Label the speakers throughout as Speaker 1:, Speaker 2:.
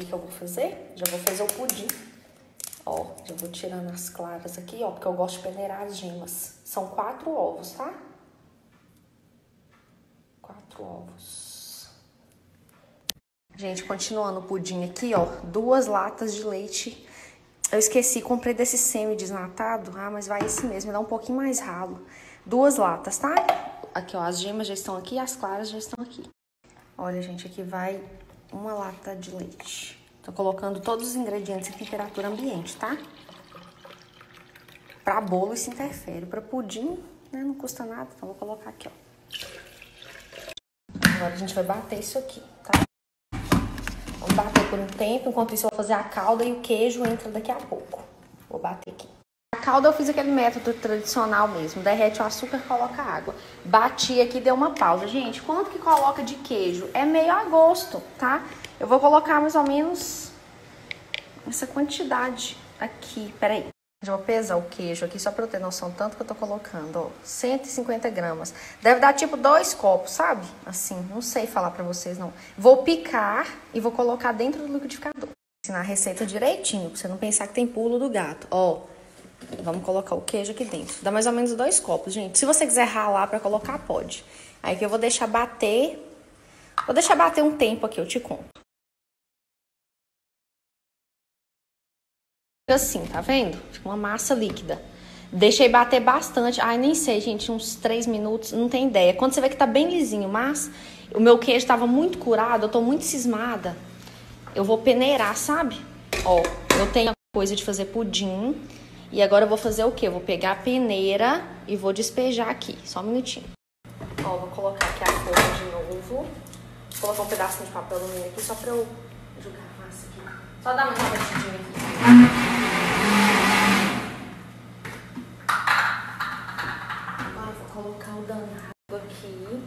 Speaker 1: que, que eu vou fazer? Já vou fazer o pudim. Ó, já vou tirando as claras aqui, ó, porque eu gosto de peneirar as gemas. São quatro ovos, tá? Quatro ovos. Gente, continuando o pudim aqui, ó, duas latas de leite. Eu esqueci, comprei desse semi-desnatado. Ah, mas vai esse mesmo, dá um pouquinho mais ralo. Duas latas, tá? Aqui, ó, as gemas já estão aqui, as claras já estão aqui. Olha, gente, aqui vai uma lata de leite. Tô colocando todos os ingredientes em temperatura ambiente, tá? Pra bolo isso interfere. Pra pudim, né, não custa nada. Então, vou colocar aqui, ó. Agora a gente vai bater isso aqui, tá? Vamos bater por um tempo. Enquanto isso, eu vou fazer a calda e o queijo entra daqui a pouco. Vou bater aqui. Calda eu fiz aquele método tradicional mesmo. Derrete o açúcar, coloca água. Bati aqui, deu uma pausa. Gente, quanto que coloca de queijo? É meio a gosto, tá? Eu vou colocar mais ou menos essa quantidade aqui. Peraí. Já vou pesar o queijo aqui só pra eu ter noção tanto que eu tô colocando, ó. 150 gramas. Deve dar tipo dois copos, sabe? Assim, não sei falar pra vocês não. Vou picar e vou colocar dentro do liquidificador. Ensinar a receita direitinho, pra você não pensar que tem pulo do gato. Ó, vamos colocar o queijo aqui dentro. Dá mais ou menos dois copos, gente. Se você quiser ralar pra colocar, pode. Aí que eu vou deixar bater. Vou deixar bater um tempo aqui, eu te conto. assim, tá vendo? Fica uma massa líquida. Deixei bater bastante. Ai, nem sei, gente, uns 3 minutos, não tem ideia. Quando você vê que tá bem lisinho, mas o meu queijo tava muito curado, eu tô muito cismada. Eu vou peneirar, sabe? Ó, eu tenho a coisa de fazer pudim. E agora eu vou fazer o quê? Eu vou pegar a peneira e vou despejar aqui. Só um minutinho. Ó, vou colocar aqui a forma de novo. Vou colocar um pedacinho de papel alumínio aqui só pra eu jogar a massa aqui. Só dar uma batidinha aqui. Agora vou colocar o danado aqui.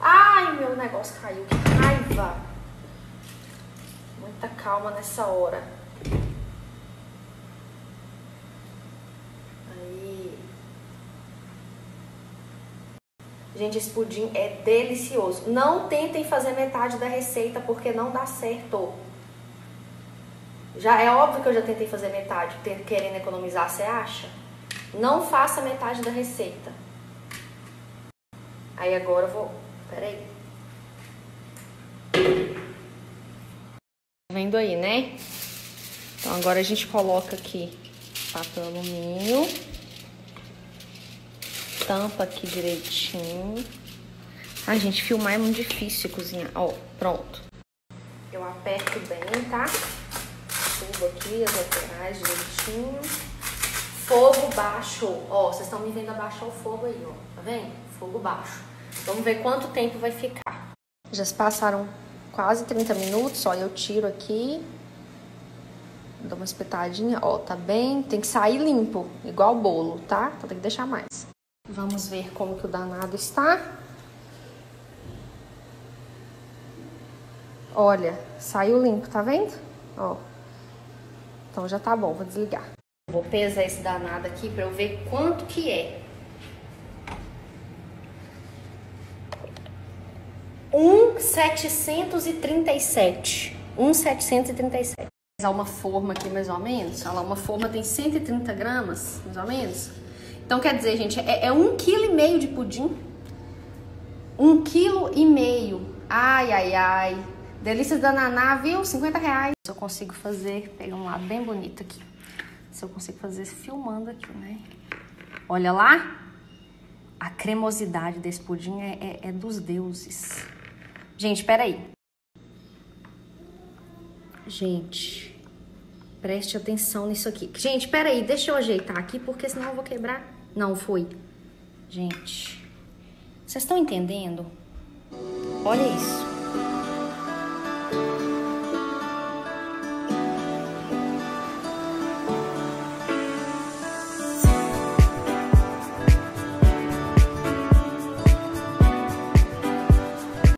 Speaker 1: Ai, meu negócio caiu. Que raiva. Muita calma nessa hora. Aí. Gente, esse pudim é delicioso. Não tentem fazer metade da receita porque não dá certo. Já é óbvio que eu já tentei fazer metade, querendo economizar, você acha? Não faça metade da receita. Aí agora eu vou. Peraí. Tá vendo aí, né? Então agora a gente coloca aqui papel alumínio. Tampa aqui direitinho. Ai, gente, filmar é muito difícil cozinhar. Ó, pronto. Eu aperto bem, tá? Subo aqui as laterais direitinho. Fogo baixo. Ó, vocês estão me vendo abaixar o fogo aí, ó. Tá vendo? Fogo baixo. Vamos ver quanto tempo vai ficar. Já se passaram quase 30 minutos, ó. Eu tiro aqui. Dou uma espetadinha. Ó, tá bem. Tem que sair limpo, igual bolo, tá? Então tem que deixar mais. Vamos ver como que o danado está. Olha, saiu limpo, tá vendo? Ó. Então já tá bom, vou desligar. Vou pesar esse danado aqui pra eu ver quanto que é. Um setecentos e trinta e sete. Um setecentos e trinta e sete. Uma forma aqui mais ou menos. Olha lá, uma forma tem 130 gramas, mais ou menos. Então quer dizer, gente, é, é um quilo e meio de pudim. Um quilo e meio. Ai, ai, ai. Delícias da Naná, viu? 50 reais. Eu consigo fazer, pegar um lado bem bonito aqui. Se eu consigo fazer filmando aqui, né? Olha lá. A cremosidade desse pudim é, é, é dos deuses. Gente, peraí. Gente, preste atenção nisso aqui. Gente, peraí, deixa eu ajeitar aqui, porque senão eu vou quebrar. Não, foi. Gente, vocês estão entendendo? Olha isso.